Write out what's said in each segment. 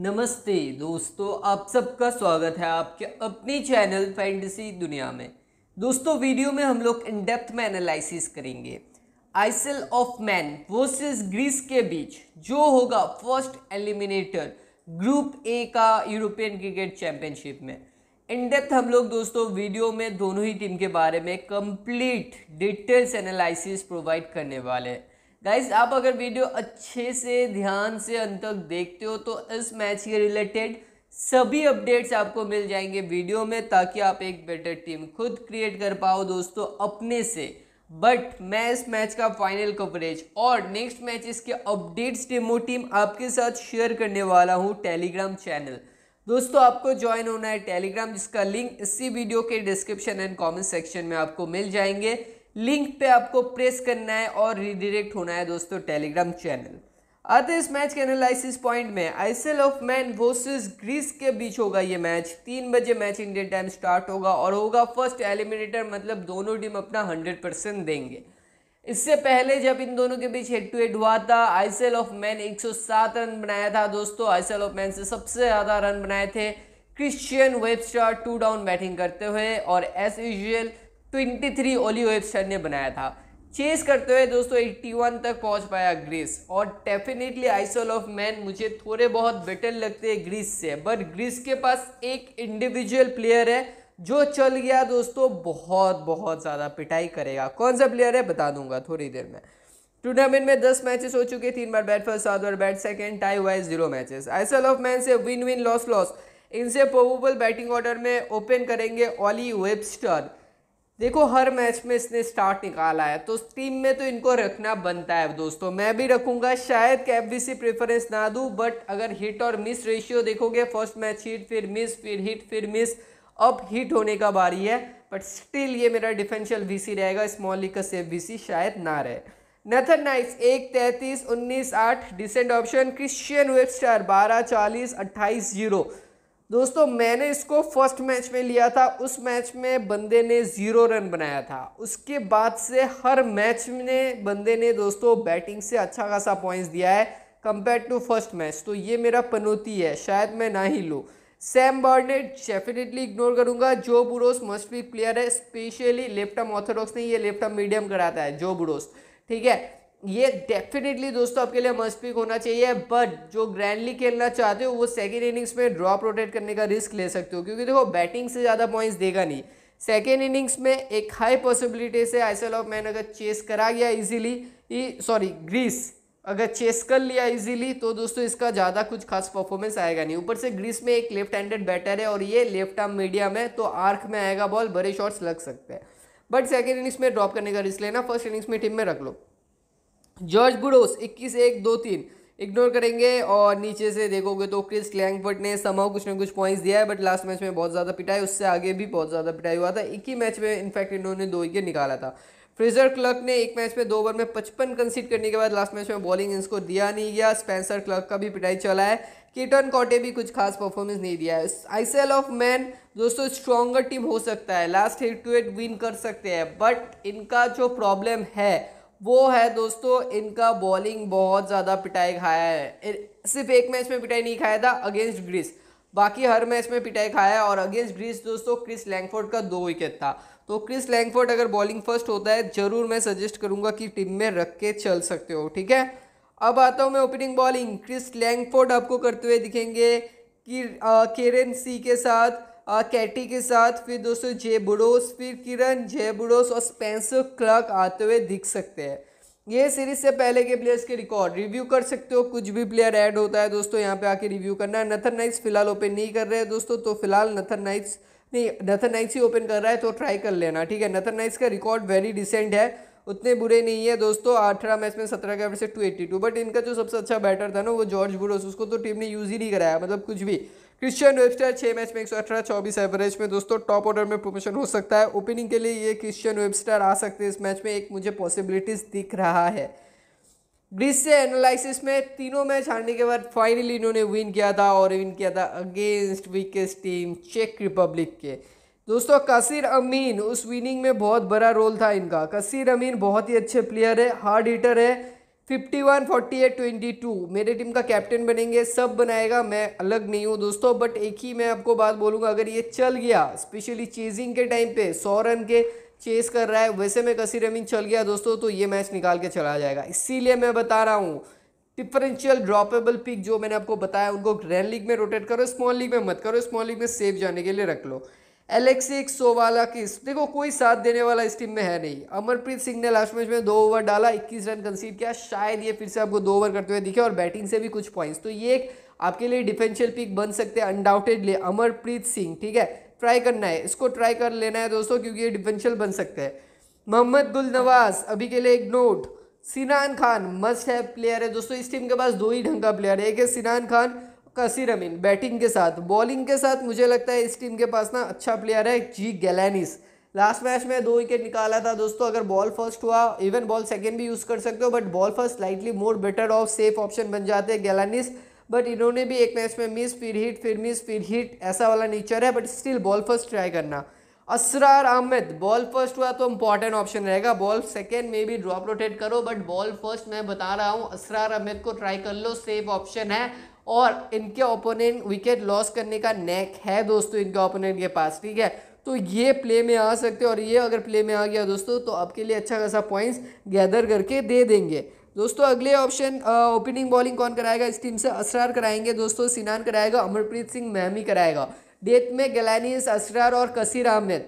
नमस्ते दोस्तों, आप सबका स्वागत है आपके अपनी चैनल फैंटेसी दुनिया में। दोस्तों, वीडियो में हम लोग इन डेप्थ में एनालिसिस करेंगे। Isle of Man versus Greece के बीच जो होगा फ़र्स्ट एलिमिनेटर ग्रुप ए का यूरोपियन क्रिकेट चैंपियनशिप में। इन डेप्थ हम लोग दोस्तों, वीडियो में दोनों ही टीम के बारे में कंप्लीट डिटेल्स एनालिसिस प्रोवाइड करने वाले हैं। गाइज़ आप अगर वीडियो अच्छे से ध्यान से अंत तक देखते हो तो इस मैच के रिलेटेड सभी अपडेट्स आपको मिल जाएँगे वीडियो में, ताकि आप एक बेटर टीम खुद क्रिएट कर पाओ दोस्तों अपने से। बट मैं इस मैच का फाइनल कवरेज और नेक्स्ट मैच इसके अपडेट्स डेमो टीम आपके साथ शेयर करने वाला हूँ टेलीग्राम चैनल दोस्तों, आपको ज्वाइन होना है टेलीग्राम जिसका लिंक इसी वीडियो के डिस्क्रिप्शन एंड कमेंट सेक्शन में आपको मिल जाएँगे। लिंक पे आपको प्रेस करना है और रिडायरेक्ट होना है दोस्तों टेलीग्राम चैनल आते इस मैच के एनालिसिस पॉइंट में। Isle of Man versus Greece के बीच होगा ये मैच तीन बजे मैच इंडियन टाइम स्टार्ट होगा और होगा फ़र्स्ट एलिमिनेटर मतलब दोनों टीम अपना हंड्रेड परसेंट देंगे। इससे पहले जब इन दोनों के बीच हेड टू हेड हुआ था आइसल ऑफ़ मैन 107 रन बनाया था दोस्तों। आइसल ऑफ़ मैन से सबसे ज़्यादा रन बनाए थे Christian Webster two down batting करते हुए। और as usual twenty three Ollie Webster ने बनाया था। चेस करते हुए दोस्तों 81 तक पहुँच पाया ग्रीस और डेफिनेटली आइसोल ऑफ़ मैन मुझे थोड़े बहुत बेटर लगते हैं ग्रीस से। बट ग्रीस के पास एक इंडिविजुअल प्लेयर है जो चल गया दोस्तों बहुत बहुत ज़्यादा पिटाई करेगा। कौन सा प्लेयर है? बता दूँगा थोड़ी देर में। टूर्नामेंट में दस मैचेस हो चुके तीन बार बैट फ़र्स्ट सात बार bat second tie wise zero matches Isle of Man से विन विन लॉस लॉस इनसे प्रोबेबल बैटिंग ऑर्डर में ओपन करेंगे ऑली वेबस्टर देखो, हर मैच में इसने स्टार्ट निकाला है तो टीम में तो इनको रखना बनता है दोस्तों। मैं भी रखूँगा, शायद कैबीसी प्रेफरेंस ना दूँ बट अगर हिट और मिस रेशियो देखोगे फ़र्स्ट मैच हिट फिर मिस फिर हिट फिर मिस अब हिट होने का बारी है बट स्टिल ये मेरा डिफेंशियल वीसी रहेगा स्मॉल लीग का सेफ़ वीसी शायद ना रहे। नेथन नाइट्स एक तैंतीस, उन्नीस, आठ डिसेंट ऑप्शन क्रिश्चियन वेबस्टार बारह, चालीस, अट्ठाईस ज़ीरो दोस्तों, मैंने इसको फ़र्स्ट मैच में लिया था। उस मैच में बंदे ने ज़ीरो रन बनाया था। उसके बाद से हर मैच में बंदे ने, दोस्तों बैटिंग से अच्छा खासा पॉइंट्स दिया है कंपेयर टू फ़र्स्ट मैच तो ये मेरा पनौती है, शायद मैं ना ही लूँ। सैम बर्नेट डेफिनेटली इग्नोर करूँगा। जो बुरोस मस्ट बी प्लेयर है। स्पेशली लेफ़्ट ऑर्थोडॉक्स नहीं ये लेफ़्ट मीडियम कराता है जो बुरोस ठीक है? ये डेफिनेटली दोस्तों आपके लिए मस्ट पिक होना चाहिए बट जो ग्रैंडली खेलना चाहते हो, वो सेकेंड इनिंग्स में ड्रॉप रोटेट करने का रिस्क ले सकते हो, क्योंकि देखो बैटिंग से ज़्यादा पॉइंट्स देगा नहीं। सेकेंड इनिंग्स में एक हाई पॉसिबिलिटी से आइसल ऑफ़ मैन अगर चेस करा गया इजीली ई सॉरी ग्रीस अगर चेस कर लिया इजीली तो दोस्तों इसका ज़्यादा कुछ खास परफॉर्मेंस आएगा नहीं। ऊपर से ग्रीस में एक लेफ़्ट हैंडेड बैटर है और ये लेफ़्ट आर्म मीडियम है तो आर्क में आएगा बॉल बड़े शॉट्स लग सकते हैं। बट सेकेंड इनिंग्स में ड्रॉप करने का रिस्क लेना फ़र्स्ट इनिंग्स में टीम में रख लो। जॉर्ज बुडोस इक्कीस एक दो तीन। इग्नोर करेंगे और नीचे से देखोगे तो क्रिस लैंगफर्ट ने समाओ कुछ ना कुछ पॉइंट्स दिया है बट लास्ट मैच में बहुत ज़्यादा पिटाई, उससे आगे भी बहुत ज़्यादा पिटाई हुआ था। एक ही मैच में इनफैक्ट इन्होंने दो विकेट निकाला था। फ्रेजर क्लर्क ने एक मैच में दो ओवर में पचपन कंसीड करने के बाद लास्ट मैच में बॉलिंग इनको दिया नहीं गया। स्पेंसर क्लर्क का भी पिटाई चला है। कीटन कॉटे भी कुछ खास परफॉर्मेंस नहीं दिया है। आईसीएल ऑफ़ मैन दोस्तों स्ट्रॉन्गर टीम हो सकता है। Last hit two eight win कर सकते हैं बट इनका जो प्रॉब्लम है वो है दोस्तों, इनका बॉलिंग बहुत ज़्यादा पिटाई खाया है। सिर्फ़ एक मैच में पिटाई नहीं खाया था अगेंस्ट ग्रीस बाकी हर मैच में पिटाई खाया है और अगेंस्ट ग्रीस दोस्तों क्रिस लैंगफोर्ड का दो विकेट था। तो क्रिस लैंगफोर्ड अगर बॉलिंग फ़र्स्ट होता है, ज़रूर मैं सजेस्ट करूँगा कि टीम में रख के चल सकते हो, ठीक है? अब आता हूँ मैं ओपनिंग बॉलिंग क्रिस लैंगफोर्ड आपको करते हुए दिखेंगे कि केरन सी के साथ कैटी के साथ फिर दोस्तों जे बुडोस फिर किरण जे बुडोस और स्पेंसर क्लर्क आते हुए दिख सकते हैं। ये सीरीज़ से पहले के प्लेयर्स के रिकॉर्ड रिव्यू कर सकते हो। कुछ भी प्लेयर ऐड होता है दोस्तों, यहाँ पे आके रिव्यू करना है। नथन नाइट्स फ़िलहाल ओपन नहीं कर रहे हैं दोस्तों तो फ़िलहाल नथन नाइट्स नहीं, नथन नाइट्स ही ओपन कर रहा है तो ट्राई कर लेना, ठीक है? नथन नाइट्स का रिकॉर्ड वेरी डिसेंट है, उतने बुरे नहीं है दोस्तों अठारह मैच में सत्रह के से टू एट्टी टू बट इनका जो सबसे अच्छा बैटर था ना, वो जॉर्ज बुरोस उसको तो टीम ने यूज़ ही नहीं कराया मतलब कुछ भी। क्रिश्चियन वेबस्टर छः मैच में एक सौ अठारह, चौबीस एवरेज में। दोस्तों टॉप ऑर्डर में प्रमोशन हो सकता है। ओपनिंग के लिए ये क्रिश्चियन वेबस्टर आ सकते हैं। इस मैच में एक मुझे पॉसिबिलिटीज दिख रहा है। ग्रीस से एनालिसिस में तीनों मैच हारने के बाद फाइनली इन्होंने विन किया था और विन किया था अगेंस्ट वीकेस्ट टीम चेक रिपब्लिक के। दोस्तों, कसीर अमीन, उस विनिंग में बहुत बड़ा रोल था इनका। कसीर अमीन बहुत ही अच्छे प्लेयर है हार्ड हीटर है। Fifty one, forty eight, twenty two. मेरे टीम का कैप्टन बनेंगे, सब बनाएगा। मैं अलग नहीं हूँ दोस्तों बट एक ही मैं आपको बात बोलूँगा। अगर ये चल गया स्पेशली चेजिंग के टाइम पे, सौ रन के चेस कर रहा है, वैसे में कसी रमिन चल गया दोस्तों तो ये मैच निकाल के चला जाएगा। इसीलिए मैं बता रहा हूँ डिफरेंशियल ड्रॉपेबल पिक जो मैंने आपको बताया, उनको ग्रैंड लीग में रोटेट करो स्मॉल लीग में मत करो स्मॉल लीग में सेफ़ जाने के लिए रख लो। एलेक्सिक सोवाला किस। देखो, कोई साथ देने वाला इस टीम में है नहीं। अमरप्रीत सिंह ने लास्ट मैच में दो ओवर डाला 21 रन कंसीड किया। शायद ये फिर से आपको दो ओवर करते हुए दिखे और बैटिंग से भी कुछ पॉइंट्स तो ये एक आपके लिए डिफेंशियल पिक बन सकते हैं अनडाउटेडली अमरप्रीत सिंह, ठीक है? ट्राई करना है। इसको ट्राई कर लेना है दोस्तों, क्योंकि ये डिफेंशियल बन सकते हैं। मोहम्मद गुल नवाज़ अभी के लिए एक नोट सिनान खान मस्ट है प्लेयर है। दोस्तों, इस टीम के पास दो ही ढंग का प्लेयर है। एक है सिनान खान कसीर अमीन, बैटिंग के साथ। बॉलिंग के साथ मुझे लगता है इस टीम के पास ना अच्छा प्लेयर है जी गैलानिस। लास्ट मैच में दो विकेट निकाला था दोस्तों, अगर बॉल फ़र्स्ट हुआ, इवन बॉल सेकेंड भी यूज़ कर सकते हो, but bowl first slightly more better of safe option बन जाते हैं गैलानिस। बट इन्होंने भी एक मैच में मिस फिर हिट फिर मिस फिर हिट ऐसा वाला नेचर है but still bowl first try करना। असरार अहमद बॉल फ़र्स्ट हुआ तो इंपॉर्टेंट ऑप्शन रहेगा बॉल सेकेंड में भी ड्रॉप रोटेट करो बट बॉल फ़र्स्ट मैं बता रहा हूँ, असरार अहमद को ट्राई कर लो सेफ़ ऑप्शन है। और इनके ओपोनेंट विकेट लॉस करने का नेक है दोस्तों इनके ओपोनेंट के पास, ठीक है? तो ये प्ले में आ सकते हैं और ये अगर प्ले में आ गया दोस्तों तो आपके लिए अच्छा खासा पॉइंट्स गैदर करके दे देंगे। दोस्तों, अगले ऑप्शन ओपनिंग बॉलिंग कौन कराएगा? इस टीम से असरार कराएँगे दोस्तों, सिनान कराएगा, अमरप्रीत सिंह महमी कराएगा। डेथ में गैलानीस असरार और कसीर अहमद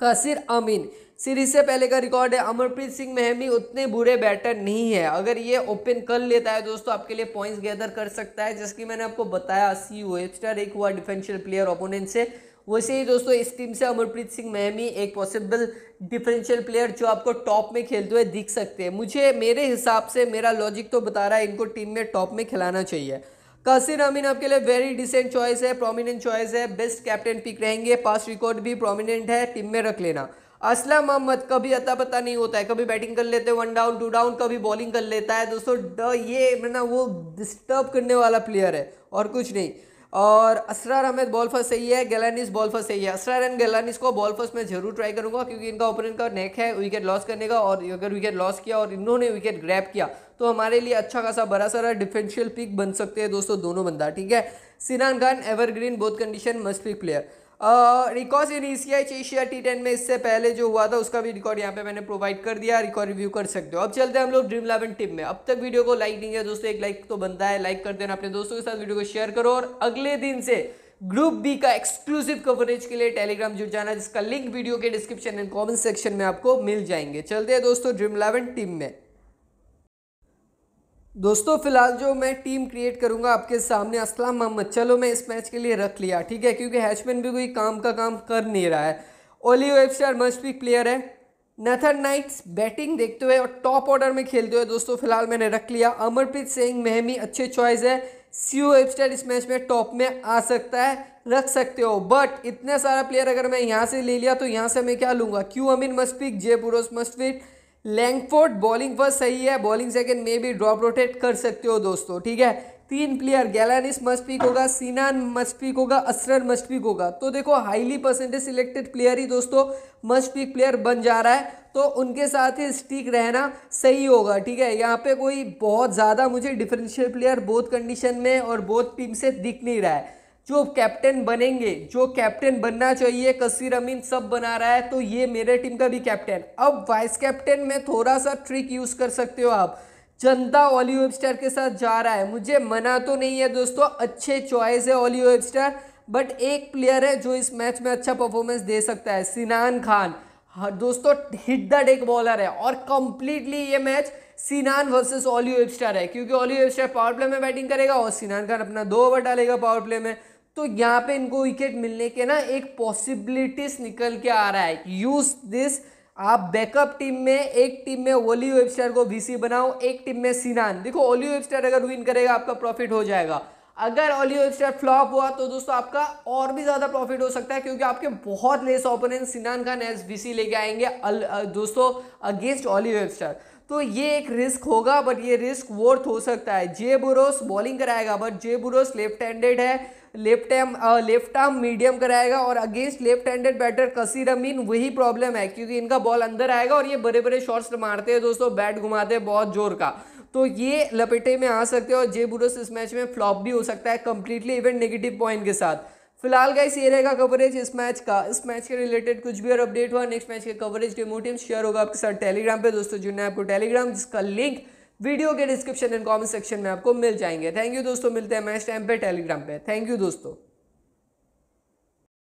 कसीर अमीन। सीरीज़ से पहले का रिकॉर्ड है, अमरप्रीत सिंह महमी उतने बुरे बैटर नहीं है। अगर ये ओपन कर लेता है दोस्तों, आपके लिए पॉइंट्स गैदर कर सकता है। जैसे कि मैंने आपको बताया सी वेबस्टर एक हुआ डिफेंशियल प्लेयर ओपोनेंट से। वैसे ही दोस्तों, इस टीम से अमरप्रीत सिंह महमी एक पॉसिबल डिफरेंशियल प्लेयर जो आपको टॉप में खेलते हुए दिख सकते हैं। मुझे, मेरे हिसाब से, मेरा लॉजिक तो बता रहा है, इनको टीम में टॉप में खिलाना चाहिए। कासिर अमीन आपके लिए वेरी डिसेंट चॉइस है प्रोमिनेंट चॉइस है बेस्ट कैप्टन पिक रहेंगे पास रिकॉर्ड भी प्रोमिनेंट है टीम में रख लेना। असलम मोहम्मद कभी अता पता नहीं होता है, कभी बैटिंग कर लेते हैं वन डाउन टू डाउन कभी बॉलिंग कर लेता है। दोस्तों ड ये ना वो डिस्टर्ब करने वाला प्लेयर है और कुछ नहीं। और असरार अहमद बॉल फ़र्स्ट सही है गैलानिस बॉल फ़र्स्ट सही है। असरार एंड गैलानिस को बॉल फ़र्स्ट मैं ज़रूर ट्राई करूँगा क्योंकि इनका ओपोनेंट का नेक है विकेट लॉस करने का और अगर विकेट लॉस किया और इन्होंने विकेट ग्रैप किया तो हमारे लिए अच्छा खासा बड़ा सारा डिफेंशियल पिक बन सकते हैं दोस्तों, दोनों बंदा, ठीक है? Sinan Khan evergreen both condition must pick player record in ECI Asia T ten में इससे पहले जो हुआ था, उसका भी रिकॉर्ड यहाँ पे मैंने प्रोवाइड कर दिया रिकॉर्ड रिव्यू कर सकते हो। अब चलते हैं हम लोग ड्रीम इलेवन टीम में। अब तक वीडियो को लाइक नहीं किया, दोस्तों, एक लाइक तो बनता है लाइक कर देना अपने दोस्तों के साथ वीडियो को शेयर करो और अगले दिन से ग्रुप बी का एक्सक्लूसिव कवरेज के लिए टेलीग्राम जुड़ जाना, जिसका लिंक वीडियो के डिस्क्रिप्शन एंड कॉमेंट सेक्शन में आपको मिल जाएँगे। चलते हैं दोस्तों ड्रीम इलेवन टीम में। दोस्तों, फ़िलहाल जो मैं टीम क्रिएट करूँगा आपके सामने असलम मोहम्मद, चलो मैं इस मैच के लिए रख लिया, ठीक है? क्योंकि हैचमैन भी कोई काम का काम कर नहीं रहा है। ओली वेबस्टर मस्ट भी प्लेयर है। नथर नाइट्स बैटिंग देखते हुए और टॉप ऑर्डर में खेलते हुए, दोस्तों, फ़िलहाल मैंने रख लिया। अमरप्रीत सिंह, मेहमी, अच्छे चॉइस है। सीओ वेबस्टर इस मैच में टॉप में आ सकता है, रख सकते हो। बट इतना सारा प्लेयर अगर मैं यहाँ से ले लिया तो यहाँ से मैं क्या लूँगा? Q Amin must pick J must fit Langford, bowling first सही है, बॉलिंग सेकंड में भी ड्रॉप रोटेट कर सकते हो दोस्तों, ठीक है? तीन प्लेयर गैलानिस मस्पीक होगा सीनान मस्पीक होगा असरर मस्पीक होगा। तो देखो हाईली परसेंटेज सिलेक्टेड प्लेयर ही दोस्तों मस्पीक प्लेयर बन जा रहा है तो उनके साथ ही स्टिक रहना सही होगा, ठीक है? यहाँ पे कोई बहुत ज़्यादा मुझे डिफरेंशियल प्लेयर बोथ कंडीशन में और बोथ टीम से दिख नहीं रहा है। जो कैप्टन बनेंगे, जो कैप्टन बनना चाहिए, कसीर अमीन सब बना रहा है तो ये मेरे टीम का भी कैप्टन अब वाइस कैप्टन में थोड़ा सा ट्रिक यूज़ कर सकते हो आप. जनता ओली वेबस्टर के साथ जा रहा है. मुझे मना तो नहीं है दोस्तों, अच्छे चॉइस है ओली वेबस्टर बट एक प्लेयर है जो इस मैच में अच्छा परफॉर्मेंस दे सकता है, सिनान खान. हाँ दोस्तों हिट द डेक बॉलर है और कंप्लीटली ये match Sinan versus Ollie Webster है, क्योंकि ओली वेबस्टर पावर प्ले में बैटिंग करेगा और सिनान खान अपना दो ओवर डालेगा पावर प्ले में. तो यहाँ पे इनको विकेट मिलने के ना एक पॉसिबिलिटीज निकल के आ रहा है यूज़ दिस आप बैकअप टीम में, एक टीम में ओली वेबस्टर को वीसी बनाओ, एक टीम में सिनान देखो ओली वेबस्टर अगर विन करेगा, आपका प्रॉफिट हो जाएगा। अगर ओली वेबस्टर फ्लॉप हुआ तो दोस्तों आपका और भी ज़्यादा प्रॉफिट हो सकता है, क्योंकि आपके बहुत लेस ओपोनेंट सिनान खान एस लेके आएँगे दोस्तों अगेंस्ट ओली वेबस्टर तो ये एक रिस्क होगा बट ये रिस्क वर्थ हो सकता है। जे बुरोस बॉलिंग कराएगा but J Burrows left handed है left arm left arm medium कराएगा और against left handed batter Kaseer Amin वही प्रॉब्लम है, क्योंकि इनका बॉल अंदर आएगा और ये बड़े बड़े शॉट्स मारते हैं दोस्तों बैट घुमाते हैं बहुत ज़ोर का। तो ये लपेटे में आ सकते हैं और जे बुरोस इस मैच में फ्लॉप भी हो सकता है कंप्लीटली इवन नेगेटिव पॉइंट के साथ। फ़िलहाल गाइस ये रहेगा कवरेज इस मैच का। इस मैच के रिलेटेड कुछ भी और अपडेट हुआ नेक्स्ट मैच के कवरेज के मोटिव शेयर होगा आपके साथ टेलीग्राम पे। दोस्तों जुड़ने आपको टेलीग्राम जिसका लिंक वीडियो के डिस्क्रिप्शन एंड कमेंट सेक्शन में आपको मिल जाएँगे। थैंक यू दोस्तों, मिलते हैं मैच टाइम पे टेलीग्राम पे। थैंक यू दोस्तों।